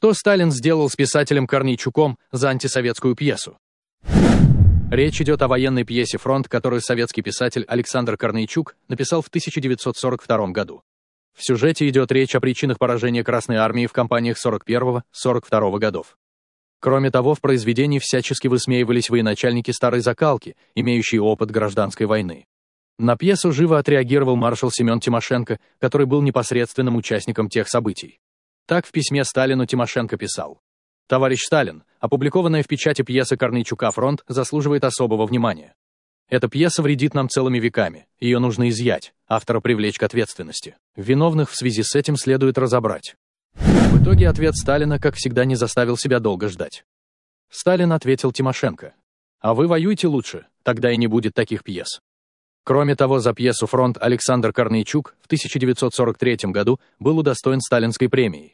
Что Сталин сделал с писателем Корнейчуком за антисоветскую пьесу? Речь идет о военной пьесе «Фронт», которую советский писатель Александр Корнейчук написал в 1942 году. В сюжете идет речь о причинах поражения Красной Армии в кампаниях 41-42 годов. Кроме того, в произведении всячески высмеивались военачальники старой закалки, имеющие опыт гражданской войны. На пьесу живо отреагировал маршал Семен Тимошенко, который был непосредственным участником тех событий. Так в письме Сталину Тимошенко писал. «Товарищ Сталин, опубликованная в печати пьеса Корнейчука «Фронт» заслуживает особого внимания. Эта пьеса вредит нам целыми веками, ее нужно изъять, автора привлечь к ответственности. Виновных в связи с этим следует разобрать». В итоге ответ Сталина, как всегда, не заставил себя долго ждать. Сталин ответил Тимошенко. «А вы воюйте лучше, тогда и не будет таких пьес». Кроме того, за пьесу «Фронт» Александр Корнейчук в 1943 году был удостоен сталинской премии.